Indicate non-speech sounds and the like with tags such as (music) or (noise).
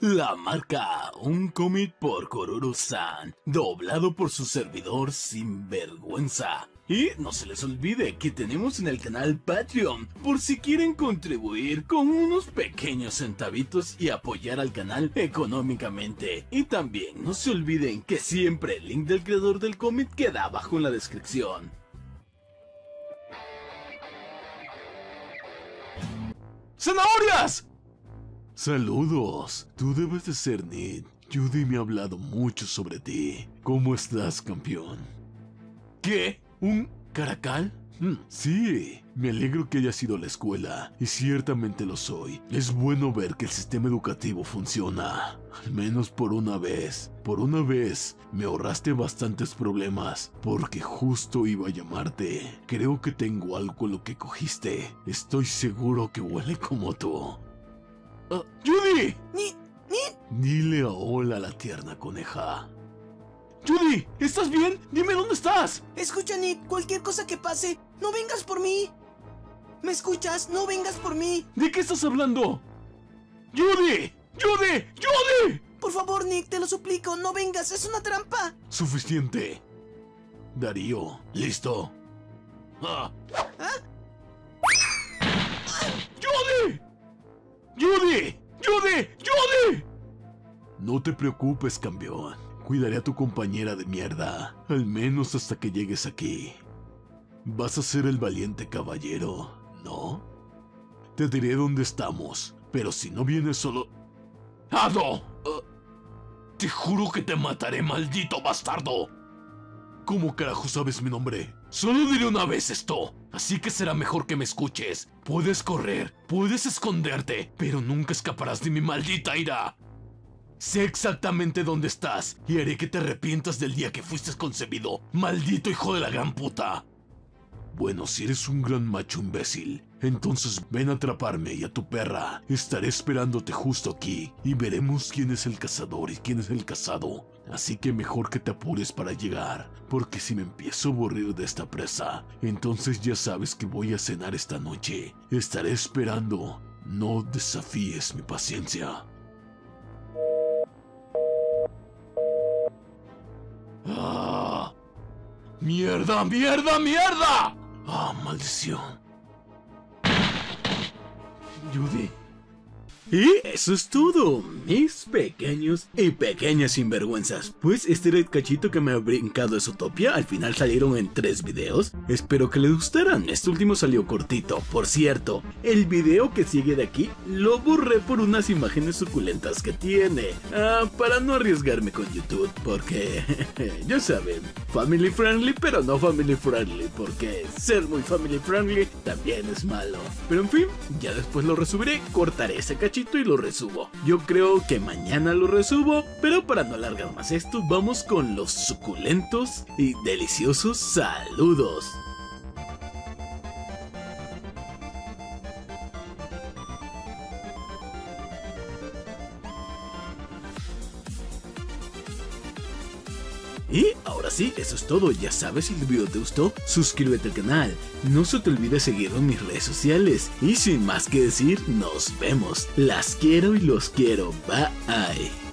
La marca, un cómic por Kororo-san, doblado por su servidor sin vergüenza. Y no se les olvide que tenemos en el canal Patreon por si quieren contribuir con unos pequeños centavitos y apoyar al canal económicamente. Y también no se olviden que siempre el link del creador del cómic queda abajo en la descripción. ¡Zanahorias! Saludos, tú debes de ser Nid. Judy me ha hablado mucho sobre ti. ¿Cómo estás, campeón? ¿Qué? ¿Un caracal? Hmm, sí, me alegro que hayas ido a la escuela, y ciertamente lo soy. Es bueno ver que el sistema educativo funciona, al menos por una vez. Por una vez me ahorraste bastantes problemas, porque justo iba a llamarte. Creo que tengo algo lo que cogiste. Estoy seguro que huele como tú. Ah, ¡Judy! Ni, ni. Dile a hola a la tierna coneja. ¡Judy! ¿Estás bien? Dime dónde estás. Escucha, Nick, cualquier cosa que pase, no vengas por mí. ¿Me escuchas? No vengas por mí. ¿De qué estás hablando? ¡Judy! ¡Judy! ¡Judy! Por favor, Nick, te lo suplico, no vengas, es una trampa. Suficiente. Darío, ¿listo? Ah. ¡Judy! Te preocupes, campeón. Cuidaré a tu compañera de mierda, al menos hasta que llegues aquí. Vas a ser el valiente caballero, ¿no? Te diré dónde estamos, pero si no vienes solo... ¡Ado! Uh, te juro que te mataré, maldito bastardo. ¿Cómo carajo sabes mi nombre? Solo diré una vez esto, así que será mejor que me escuches. Puedes correr, puedes esconderte, pero nunca escaparás de mi maldita ira. Sé exactamente dónde estás y haré que te arrepientas del día que fuiste concebido, maldito hijo de la gran puta. Bueno, si eres un gran macho imbécil, entonces ven a atraparme y a tu perra. Estaré esperándote justo aquí y veremos quién es el cazador y quién es el cazado. Así que mejor que te apures para llegar, porque si me empiezo a aburrir de esta presa, entonces ya sabes que voy a cenar esta noche. Estaré esperando. No desafíes mi paciencia. ¡Mierda, mierda, mierda! ¡Ah, maldición! Judy. Y eso es todo, mis pequeños y pequeñas sinvergüenzas. Pues este era cachito que me ha brincado de Utopia. Al final salieron en tres videos. Espero que les gustaran. Este último salió cortito. Por cierto, el video que sigue de aquí lo borré por unas imágenes suculentas que tiene. Ah, para no arriesgarme con YouTube. Porque, (laughs) ya saben, family friendly, pero no family friendly. Porque ser muy family friendly también es malo. Pero en fin, ya después lo resubiré. Cortaré ese cachito y lo resubo. Yo creo que mañana lo resubo, pero para no alargar más esto, vamos con los suculentos y deliciosos saludos. Y ahora sí, eso es todo. Ya sabes, si el video te gustó, suscríbete al canal. No se te olvide seguirme en mis redes sociales. Y sin más que decir, nos vemos. Las quiero y los quiero. Bye.